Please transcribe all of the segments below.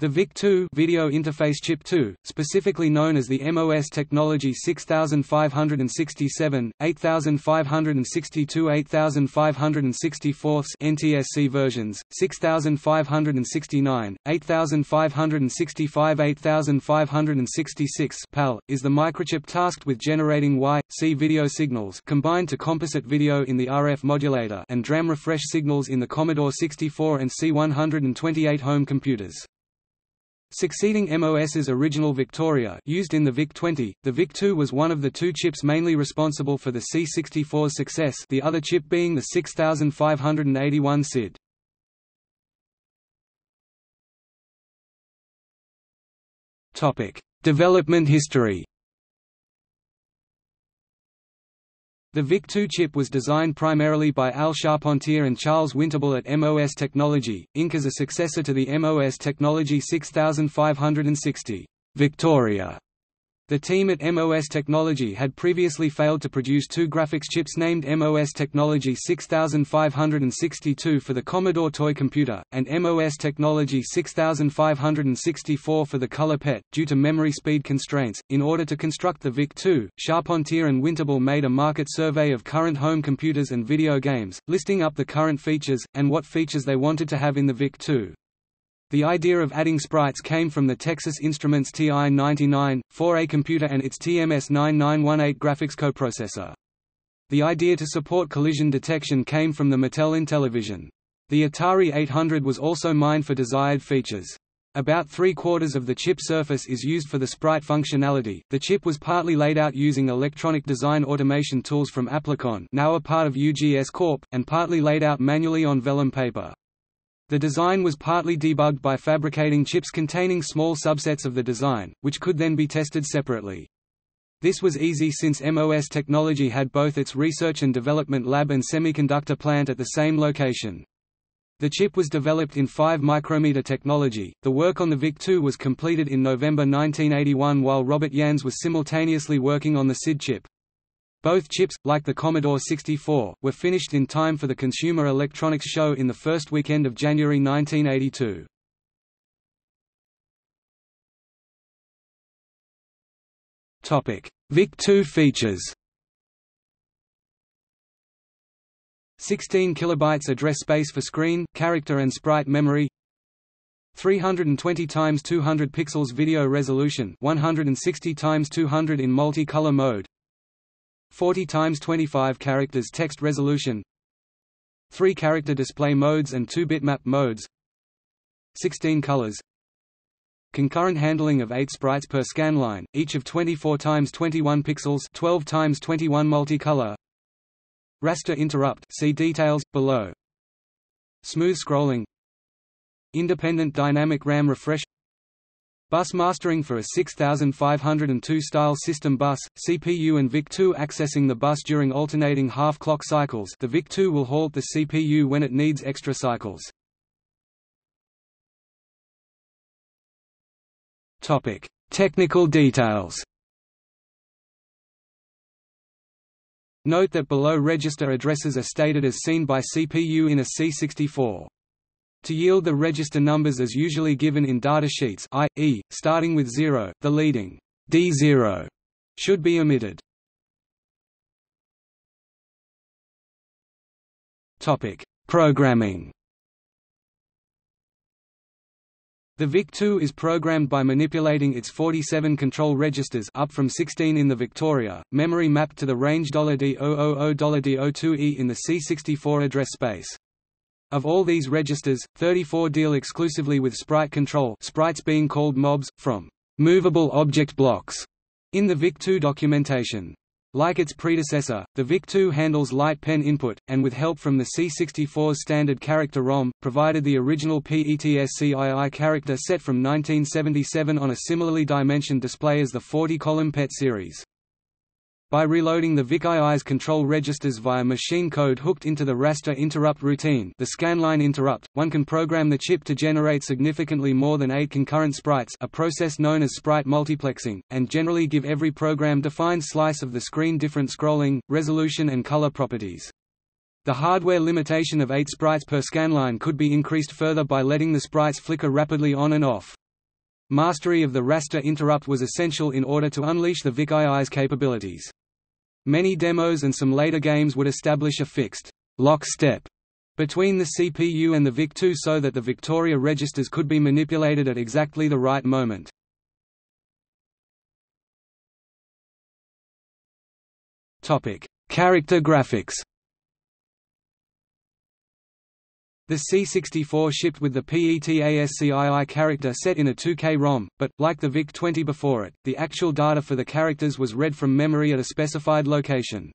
The VIC-2 Video Interface Chip 2, specifically known as the MOS Technology 6567, 8562 8564 NTSC versions, 6569, 8565 8566 PAL, is the microchip tasked with generating Y, C video signals combined to composite video in the RF modulator and DRAM refresh signals in the Commodore 64 and C128 home computers. Succeeding MOS's original Victoria used in the VIC-20, the VIC-2 was one of the two chips mainly responsible for the C64's success the other chip being the 6581 SID. Development history The VIC-2 chip was designed primarily by Al Charpentier and Charles Winterble at MOS Technology, Inc. as a successor to the MOS Technology 6560 Victoria the team at MOS Technology had previously failed to produce two graphics chips named MOS Technology 6562 for the Commodore toy computer, and MOS Technology 6564 for the Color PET, due to memory speed constraints. In order to construct the VIC-2, Charpentier and Winterble made a market survey of current home computers and video games, listing up the current features, and what features they wanted to have in the VIC-2. The idea of adding sprites came from the Texas Instruments TI-99, 4A computer and its TMS-9918 graphics coprocessor. The idea to support collision detection came from the Mattel Intellivision. The Atari 800 was also mined for desired features. About three-quarters of the chip surface is used for the sprite functionality. The chip was partly laid out using electronic design automation tools from Applicon, now a part of UGS Corp, and partly laid out manually on vellum paper. The design was partly debugged by fabricating chips containing small subsets of the design, which could then be tested separately. This was easy since MOS Technology had both its research and development lab and semiconductor plant at the same location. The chip was developed in 5 micrometer technology. The work on the VIC-2 was completed in November 1981 while Robert Yannes was simultaneously working on the SID chip. Both chips, like the Commodore 64, were finished in time for the Consumer Electronics Show in the first weekend of January 1982. VIC-2 features. 16 kilobytes address space for screen, character and sprite memory. 320 x 200 pixels video resolution 160 x 200 in multi-color mode 40 x 25 characters text resolution 3 character display modes and 2 bitmap modes 16 colors Concurrent handling of 8 sprites per scanline, each of 24 x 21 pixels 12 x 21 multicolor. Raster interrupt see details, below. Smooth scrolling. Independent dynamic RAM refresh Bus mastering for a 6502 style system bus, CPU and VIC-2 accessing the bus during alternating half-clock cycles the VIC-2 will halt the CPU when it needs extra cycles. Technical details Note that below register addresses are stated as seen by CPU in a C64. To yield the register numbers as usually given in data sheets i.e., starting with 0, the leading D0 should be omitted. Topic: Programming. The VIC-2 is programmed by manipulating its 47 control registers up from 16 in the Victoria, memory mapped to the range $D000-D02E in the C64 address space. Of all these registers, 34 deal exclusively with sprite control sprites being called mobs, from movable object blocks in the VIC-2 documentation. Like its predecessor, the VIC-2 handles light pen input, and with help from the C64's standard character ROM, provided the original PETSCII character set from 1977 on a similarly dimensioned display as the 40-column PET series. By reloading the VIC-II's control registers via machine code hooked into the raster interrupt routine the scanline interrupt, one can program the chip to generate significantly more than eight concurrent sprites a process known as sprite multiplexing, and generally give every program-defined slice of the screen different scrolling, resolution and color properties. The hardware limitation of 8 sprites per scanline could be increased further by letting the sprites flicker rapidly on and off. Mastery of the raster interrupt was essential in order to unleash the VIC-II's capabilities. Many demos and some later games would establish a fixed lockstep between the CPU and the VIC-2 so that the Victoria registers could be manipulated at exactly the right moment. Character graphics The C64 shipped with the PETSCII character set in a 2K ROM, but, like the VIC-20 before it, the actual data for the characters was read from memory at a specified location.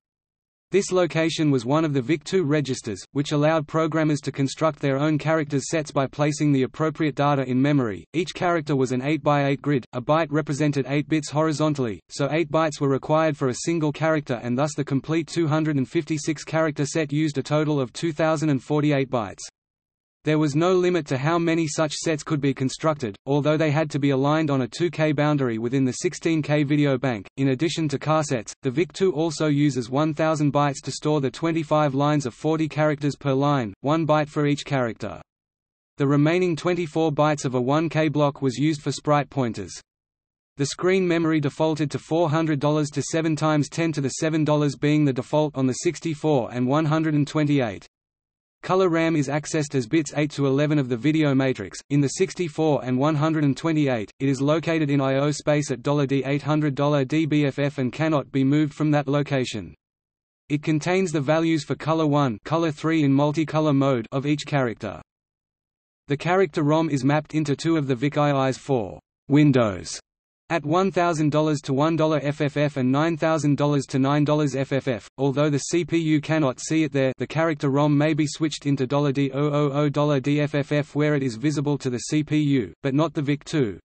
This location was one of the VIC-2 registers, which allowed programmers to construct their own characters sets by placing the appropriate data in memory. Each character was an 8x8 grid, a byte represented 8 bits horizontally, so 8 bytes were required for a single character and thus the complete 256 character set used a total of 2048 bytes. There was no limit to how many such sets could be constructed, although they had to be aligned on a 2K boundary within the 16K video bank. In addition to charsets, the VIC-2 also uses 1000 bytes to store the 25 lines of 40 characters per line, 1 byte for each character. The remaining 24 bytes of a 1K block was used for sprite pointers. The screen memory defaulted to $400 to 7 times 10 to the $7 being the default on the 64 and 128. Color RAM is accessed as bits 8 to 11 of the video matrix. In the 64 and 128, it is located in I/O space at $D800 DBFF and cannot be moved from that location. It contains the values for color 1, color 3 in multicolor mode of each character. The character ROM is mapped into two of the VIC-II's four windows at $1,000 to $1 FFF and $9,000 to $9 FFF, although the CPU cannot see it there the character ROM may be switched into $D000 DFFF where it is visible to the CPU, but not the VIC-2.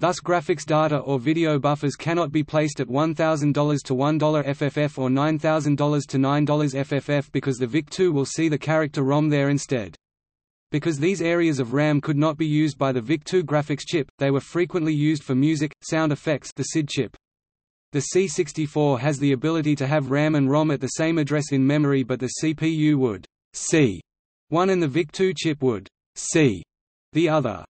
Thus graphics data or video buffers cannot be placed at $1,000 to $1 FFF or $9,000 to $9 FFF because the VIC-2 will see the character ROM there instead. Because these areas of RAM could not be used by the VIC-2 graphics chip, they were frequently used for music, sound effects the SID chip. The C64 has the ability to have RAM and ROM at the same address in memory but the CPU would see one and the VIC-2 chip would see the other.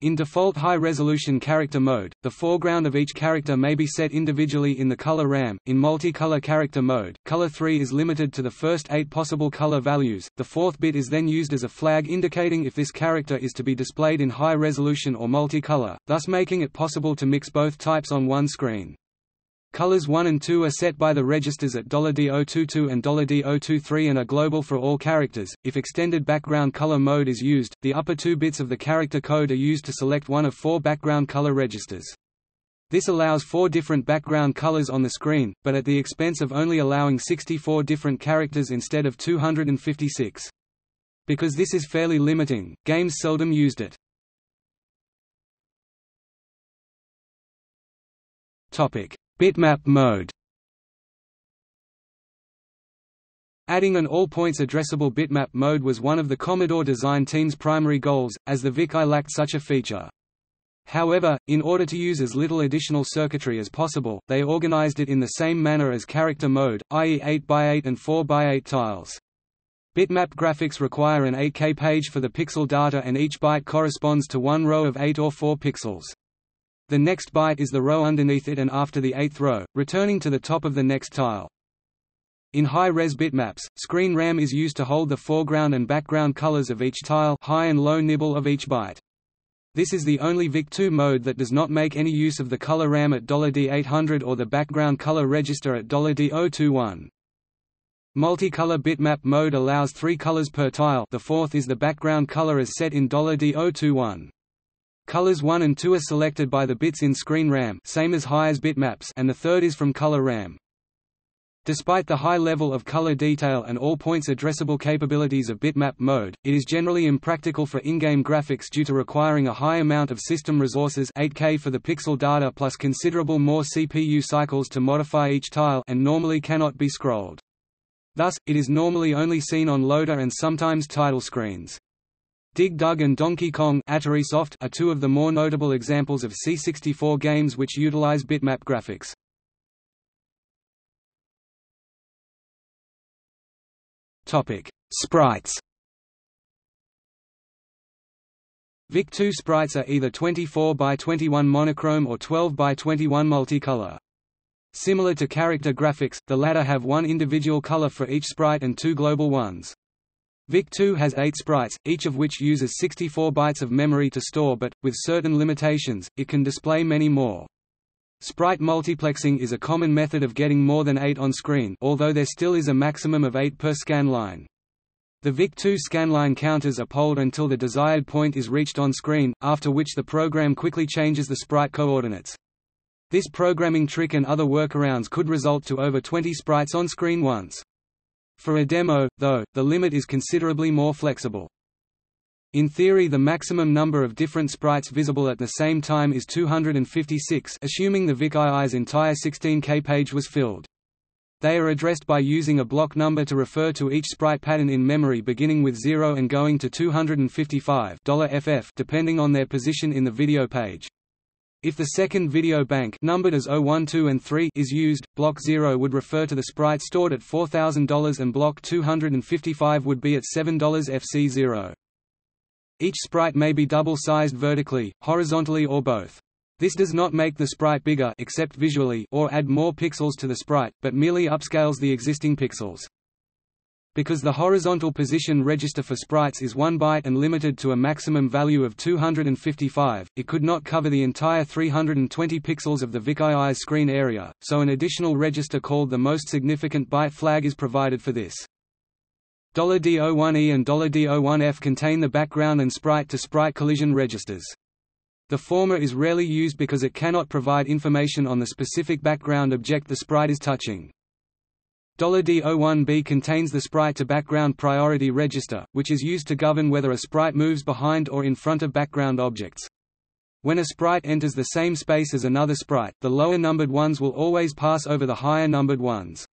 In default high-resolution character mode, the foreground of each character may be set individually in the color RAM. In multicolor character mode, color 3 is limited to the first eight possible color values, the fourth bit is then used as a flag indicating if this character is to be displayed in high resolution or multicolor, thus making it possible to mix both types on one screen. Colors 1 and 2 are set by the registers at $D022 and $D023 and are global for all characters. If extended background color mode is used, the upper two bits of the character code are used to select one of four background color registers. This allows four different background colors on the screen, but at the expense of only allowing 64 different characters instead of 256. Because this is fairly limiting, games seldom used it. Topic: Bitmap mode Adding an all-points addressable bitmap mode was one of the Commodore design team's primary goals, as the VIC-I lacked such a feature. However, in order to use as little additional circuitry as possible, they organized it in the same manner as character mode, i.e. 8x8 and 4x8 tiles. Bitmap graphics require an 8K page for the pixel data and each byte corresponds to one row of 8 or 4 pixels. The next byte is the row underneath it and after the eighth row, returning to the top of the next tile. In high-res bitmaps, screen RAM is used to hold the foreground and background colors of each tile high and low nibble of each byte. This is the only VIC-2 mode that does not make any use of the color RAM at $D800 or the background color register at $D021. Multicolor bitmap mode allows three colors per tile the fourth is the background color as set in $D021. Colors 1 and 2 are selected by the bits in screen RAM same as hi-res bitmaps and the third is from color RAM. Despite the high level of color detail and all points addressable capabilities of bitmap mode, it is generally impractical for in-game graphics due to requiring a high amount of system resources 8K for the pixel data plus considerable more CPU cycles to modify each tile and normally cannot be scrolled. Thus, it is normally only seen on loader and sometimes title screens. Dig Dug and Donkey Kong are two of the more notable examples of C64 games which utilize bitmap graphics. Topic: Sprites. VIC-2 sprites are either 24 by 21 monochrome or 12 by 21 multicolor. Similar to character graphics, the latter have one individual color for each sprite and two global ones. VIC-2 has eight sprites, each of which uses 64 bytes of memory to store but, with certain limitations, it can display many more. Sprite multiplexing is a common method of getting more than eight on screen although there still is a maximum of eight per scan line. The VIC-2 scanline counters are polled until the desired point is reached on screen, after which the program quickly changes the sprite coordinates. This programming trick and other workarounds could result to over 20 sprites on screen once. For a demo, though, the limit is considerably more flexible. In theory the maximum number of different sprites visible at the same time is 256 assuming the VIC-II's entire 16K page was filled. They are addressed by using a block number to refer to each sprite pattern in memory beginning with 0 and going to 255 $FF depending on their position in the video page. If the second video bank numbered as 0, 2 and 3 is used, block 0 would refer to the sprite stored at $4,000 and block 255 would be at $7 FC0. Each sprite may be double-sized vertically, horizontally or both. This does not make the sprite bigger except visually or add more pixels to the sprite, but merely upscales the existing pixels. Because the horizontal position register for sprites is 1 byte and limited to a maximum value of 255, it could not cover the entire 320 pixels of the VIC-II's screen area, so an additional register called the most significant byte flag is provided for this. $D01E and $D01F contain the background and sprite-to-sprite -sprite collision registers. The former is rarely used because it cannot provide information on the specific background object the sprite is touching. $D01B contains the sprite-to-background priority register, which is used to govern whether a sprite moves behind or in front of background objects. When a sprite enters the same space as another sprite, the lower numbered ones will always pass over the higher numbered ones.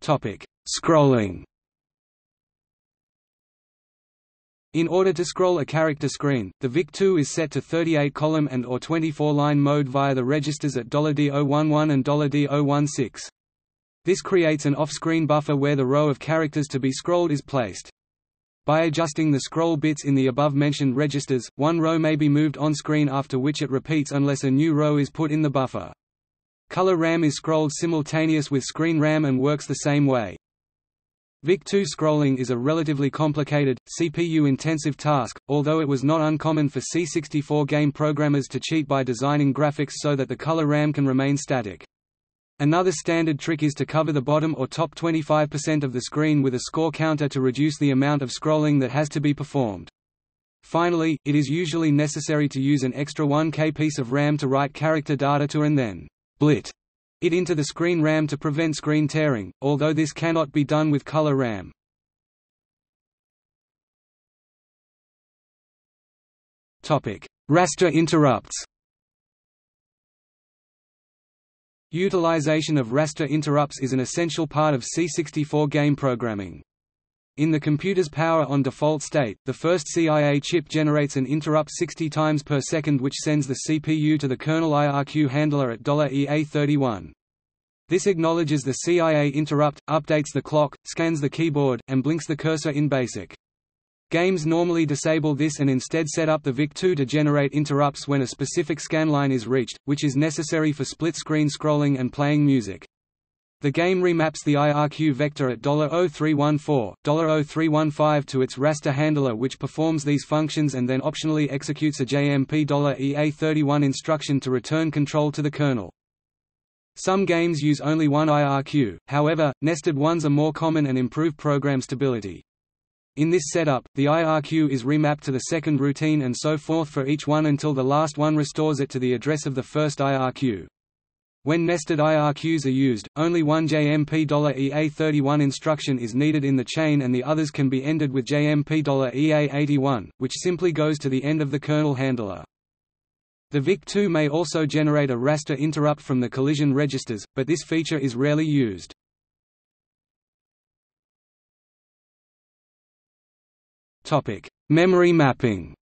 Topic: Scrolling In order to scroll a character screen, the VIC-2 is set to 38-column and or 24-line mode via the registers at $D011 and $D016. This creates an off-screen buffer where the row of characters to be scrolled is placed. By adjusting the scroll bits in the above-mentioned registers, one row may be moved on-screen after which it repeats unless a new row is put in the buffer. Color RAM is scrolled simultaneous with screen RAM and works the same way. VIC-2 scrolling is a relatively complicated, CPU-intensive task, although it was not uncommon for C64 game programmers to cheat by designing graphics so that the color RAM can remain static. Another standard trick is to cover the bottom or top 25% of the screen with a score counter to reduce the amount of scrolling that has to be performed. Finally, it is usually necessary to use an extra 1K piece of RAM to write character data to and then blit it into the screen RAM to prevent screen tearing, although this cannot be done with color RAM. Raster interrupts Utilization of raster interrupts is an essential part of C64 game programming. In the computer's power-on default state, the first CIA chip generates an interrupt 60 times per second which sends the CPU to the kernel IRQ handler at $EA31. This acknowledges the CIA interrupt, updates the clock, scans the keyboard, and blinks the cursor in BASIC. Games normally disable this and instead set up the VIC-2 to generate interrupts when a specific scanline is reached, which is necessary for split-screen scrolling and playing music. The game remaps the IRQ vector at $0314, $0315 to its raster handler which performs these functions and then optionally executes a JMP $EA31 instruction to return control to the kernel. Some games use only one IRQ, however, nested ones are more common and improve program stability. In this setup, the IRQ is remapped to the second routine and so forth for each one until the last one restores it to the address of the first IRQ. When nested IRQs are used, only one JMP $EA31 instruction is needed in the chain and the others can be ended with JMP $EA81, which simply goes to the end of the kernel handler. The VIC-2 may also generate a raster interrupt from the collision registers, but this feature is rarely used. Memory mapping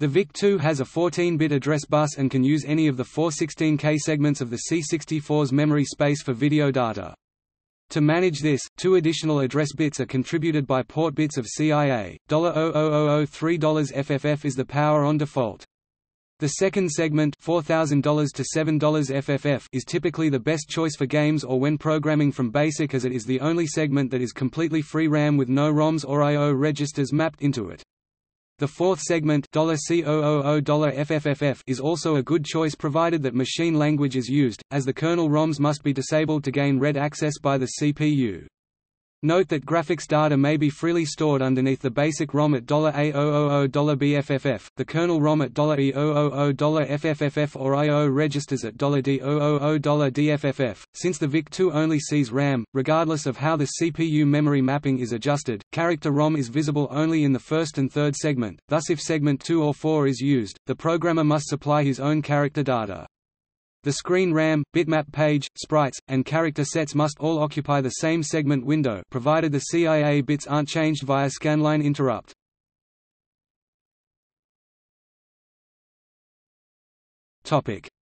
The VIC-2 has a 14-bit address bus and can use any of the four 16K segments of the C64's memory space for video data. To manage this, two additional address bits are contributed by port bits of CIA. $00003 FFF is the power on default. The second segment $4,000 to $7 FFF is typically the best choice for games or when programming from BASIC as it is the only segment that is completely free RAM with no ROMs or I.O. registers mapped into it. The fourth segment $C000FFFF is also a good choice provided that machine language is used, as the kernel ROMs must be disabled to gain read access by the CPU. Note that graphics data may be freely stored underneath the basic ROM at $A000BFFF, the kernel ROM at $E000FFFF or I.O. registers at $D000DFFF. Since the VIC-2 only sees RAM, regardless of how the CPU memory mapping is adjusted, character ROM is visible only in the first and third segment, thus if segment 2 or 4 is used, the programmer must supply his own character data. The screen RAM, bitmap page, sprites, and character sets must all occupy the same segment window provided the CIA bits aren't changed via scanline interrupt.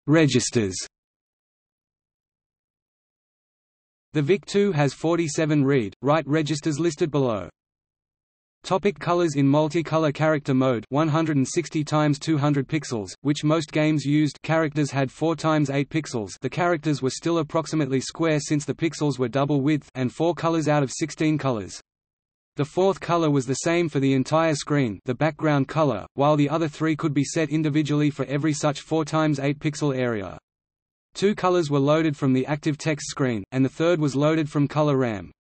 Registers The VIC-2 has 47 read, write registers listed below. Topic colors In multicolor character mode 160 times 200 pixels, which most games used characters had 4 times 8 pixels the characters were still approximately square since the pixels were double width and 4 colors out of 16 colors. The fourth color was the same for the entire screen the background color, while the other three could be set individually for every such 4 times 8 pixel area. Two colors were loaded from the active text screen, and the third was loaded from color RAM.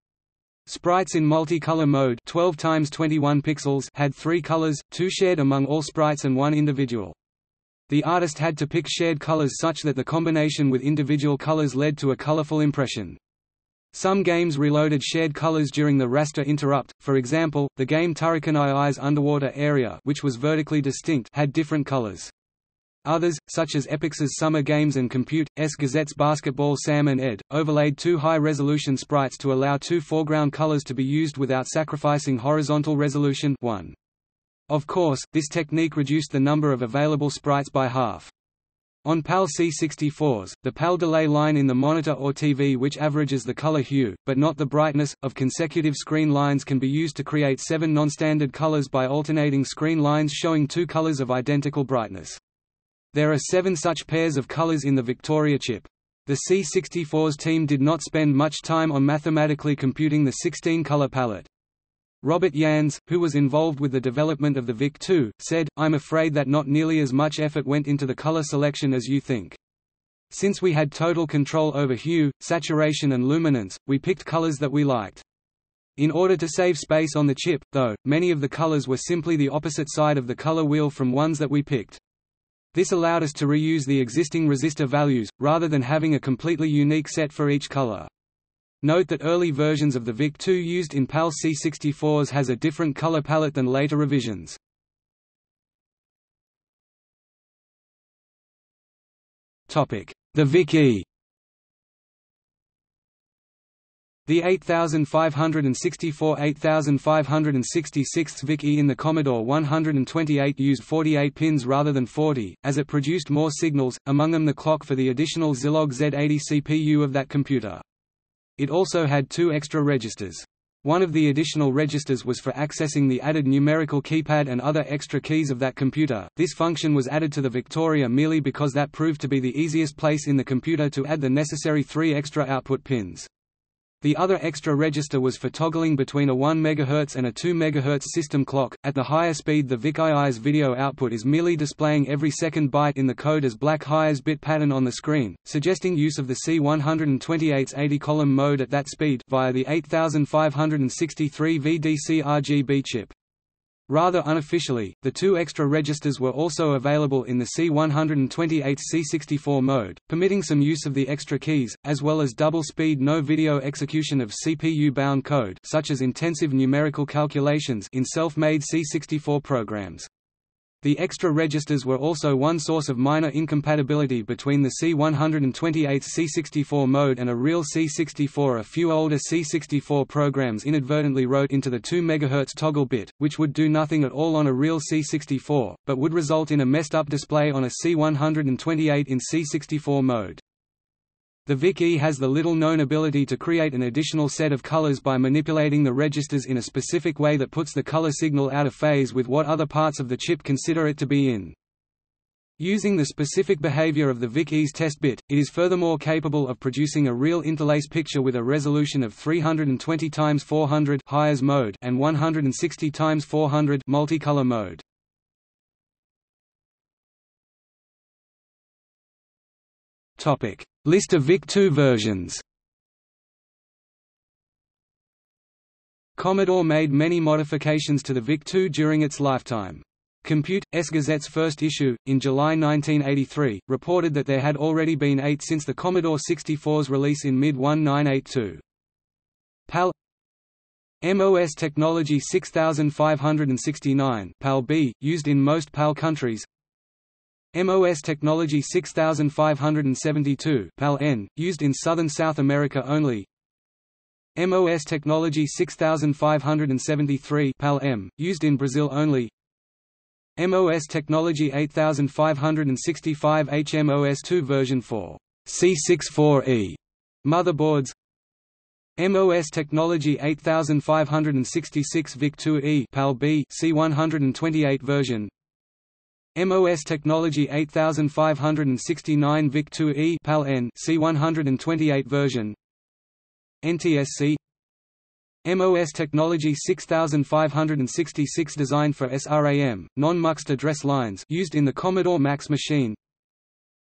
Sprites in multicolor mode 12 times 21 pixels had three colors, two shared among all sprites and one individual. The artist had to pick shared colors such that the combination with individual colors led to a colorful impression. Some games reloaded shared colors during the raster interrupt, for example, the game Turricanai Eyes Underwater Area which was vertically distinct had different colors. Others, such as Epyx's Summer Games and Compute, S Gazette's Basketball Sam and Ed, overlaid two high-resolution sprites to allow two foreground colors to be used without sacrificing horizontal resolution 1. Of course, this technique reduced the number of available sprites by half. On PAL C64s, the PAL delay line in the monitor or TV which averages the color hue, but not the brightness, of consecutive screen lines can be used to create seven non-standard colors by alternating screen lines showing two colors of identical brightness. There are seven such pairs of colors in the Victoria chip. The C64's team did not spend much time on mathematically computing the 16-color palette. Robert Yannes, who was involved with the development of the VIC-2, said, I'm afraid that not nearly as much effort went into the color selection as you think. Since we had total control over hue, saturation and luminance, we picked colors that we liked. In order to save space on the chip, though, many of the colors were simply the opposite side of the color wheel from ones that we picked. This allowed us to reuse the existing resistor values, rather than having a completely unique set for each color. Note that early versions of the VIC-2 used in PAL C64s has a different color palette than later revisions. The VIC-E The 8564–8566 VIC-E in the Commodore 128 used 48 pins rather than 40, as it produced more signals, among them the clock for the additional Zilog Z80 CPU of that computer. It also had two extra registers. One of the additional registers was for accessing the added numerical keypad and other extra keys of that computer. This function was added to the Victoria merely because that proved to be the easiest place in the computer to add the necessary three extra output pins. The other extra register was for toggling between a 1 MHz and a 2 MHz system clock. At the higher speed, the VIC-II's video output is merely displaying every second byte in the code as black hi-res bit pattern on the screen, suggesting use of the C128's 80-column mode at that speed via the 8563 VDC RGB chip. Rather unofficially, the two extra registers were also available in the C128 C64 mode, permitting some use of the extra keys, as well as double-speed no-video execution of CPU-bound code such as intensive numerical calculations in self-made C64 programs. The extra registers were also one source of minor incompatibility between the C128 C64 mode and a real C64 A few older C64 programs inadvertently wrote into the 2 MHz toggle bit, which would do nothing at all on a real C64, but would result in a messed up display on a C128 in C64 mode. The VIC-E has the little-known ability to create an additional set of colors by manipulating the registers in a specific way that puts the color signal out of phase with what other parts of the chip consider it to be in. Using the specific behavior of the VIC-E's test bit, it is furthermore capable of producing a real interlace picture with a resolution of 320 x 400 high mode and 160 x 400 multicolor mode. Topic: List of VIC-2 versions. Commodore made many modifications to the VIC-2 during its lifetime. Compute, S Gazette's first issue, in July 1983, reported that there had already been eight since the Commodore 64's release in mid-1982. PAL MOS Technology 6569 PAL B, used in most PAL countries MOS Technology 6572 PAL N, used in southern South America only. MOS Technology 6573 PAL M, used in Brazil only. MOS Technology 8565 HMOS2 version 4 C64E motherboards. MOS Technology 8566 VIC2E PAL B C128 version MOS Technology 8569 VIC2E PAL N C128 version. NTSC MOS Technology 6566 designed for SRAM, non-muxed address lines used in the Commodore MAX machine.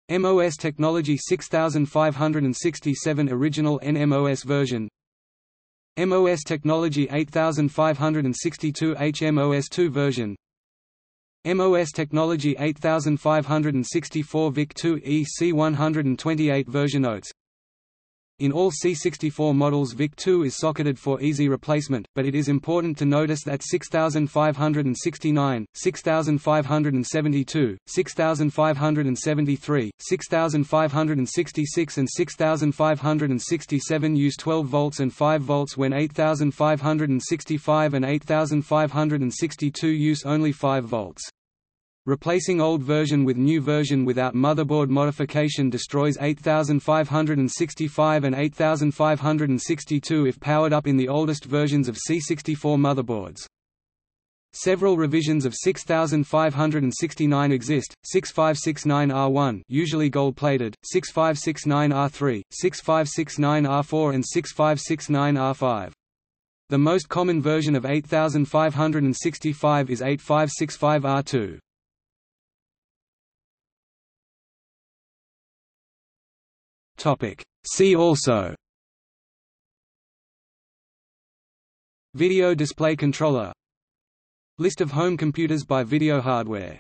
MOS Technology 6567 original NMOS version. MOS Technology 8562 HMOS2 version MOS Technology 8564 VIC2 EC128 version notes in all C64 models VIC-2 is socketed for easy replacement, but it is important to notice that 6569, 6572, 6573, 6566 and 6567 use 12 volts and 5 volts when 8565 and 8562 use only 5 volts. Replacing old version with new version without motherboard modification destroys 8565 and 8562 if powered up in the oldest versions of C64 motherboards. Several revisions of 6569 exist, 6569R1 usually gold-plated, 6569R3, 6569R4 and 6569R5. The most common version of 8565 is 8565R2. See also. Video display controller. List of home computers by video hardware